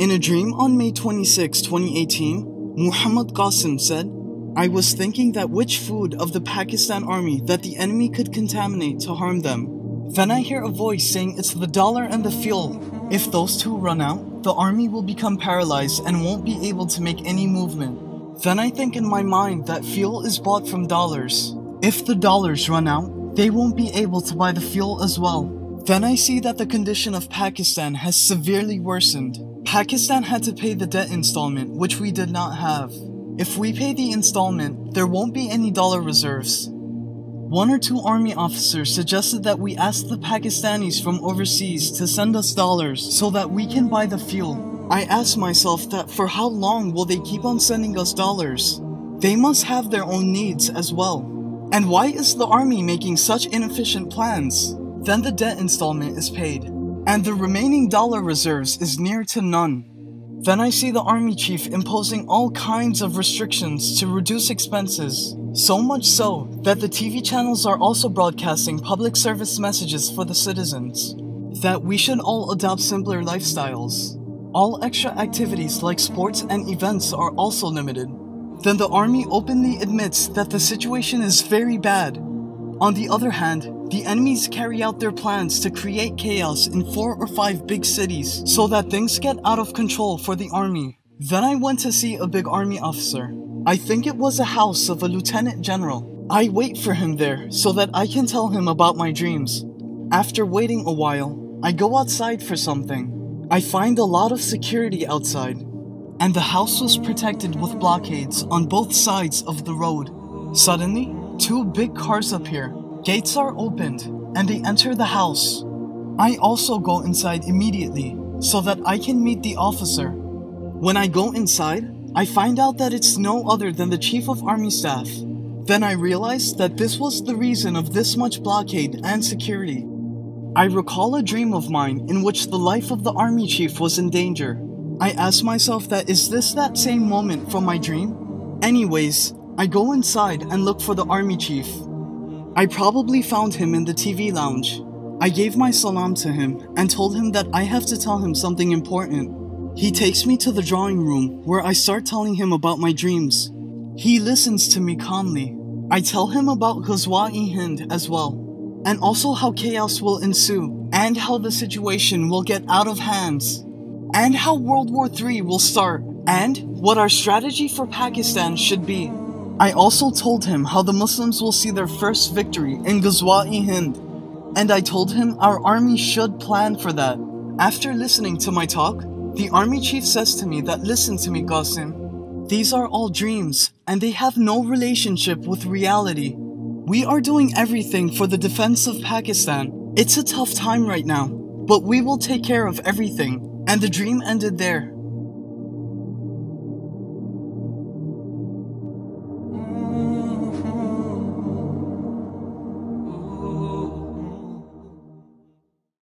In a dream on May 26, 2018, Muhammad Qasim said, I was thinking that which food of the Pakistan army that the enemy could contaminate to harm them. Then I hear a voice saying it's the dollar and the fuel. If those two run out, the army will become paralyzed and won't be able to make any movement. Then I think in my mind that fuel is bought from dollars. If the dollars run out, they won't be able to buy the fuel as well. Then I see that the condition of Pakistan has severely worsened. Pakistan had to pay the debt installment, which we did not have. If we pay the installment, there won't be any dollar reserves. One or two army officers suggested that we ask the Pakistanis from overseas to send us dollars so that we can buy the fuel. I asked myself that for how long will they keep on sending us dollars? They must have their own needs as well. And why is the army making such inefficient plans? Then the debt installment is paid, and the remaining dollar reserves is near to none. Then I see the army chief imposing all kinds of restrictions to reduce expenses. So much so that the TV channels are also broadcasting public service messages for the citizens. That we should all adopt simpler lifestyles. All extra activities like sports and events are also limited. Then the army openly admits that the situation is very bad. On the other hand, the enemies carry out their plans to create chaos in four or five big cities so that things get out of control for the army. Then I went to see a big army officer. I think it was a house of a lieutenant general. I wait for him there so that I can tell him about my dreams. After waiting a while, I go outside for something. I find a lot of security outside, and the house was protected with blockades on both sides of the road. Suddenly, two big cars appear Gates are opened, and they enter the house. I also go inside immediately, so that I can meet the officer. When I go inside, I find out that it's no other than the Chief of Army Staff. Then I realize that this was the reason of this much blockade and security. I recall a dream of mine in which the life of the army chief was in danger. I ask myself that is this that same moment from my dream? Anyways, I go inside and look for the army chief. I probably found him in the TV lounge. I gave my salam to him and told him that I have to tell him something important. He takes me to the drawing room where I start telling him about my dreams. He listens to me calmly. I tell him about Ghazwa-e-Hind as well, and also how chaos will ensue, and how the situation will get out of hands, and how World War III will start, and what our strategy for Pakistan should be. I also told him how the Muslims will see their first victory in Ghazwa-e-Hind, and I told him our army should plan for that. After listening to my talk, the army chief says to me that listen to me Qasim, these are all dreams and they have no relationship with reality. We are doing everything for the defense of Pakistan. It's a tough time right now, but we will take care of everything. And the dream ended there.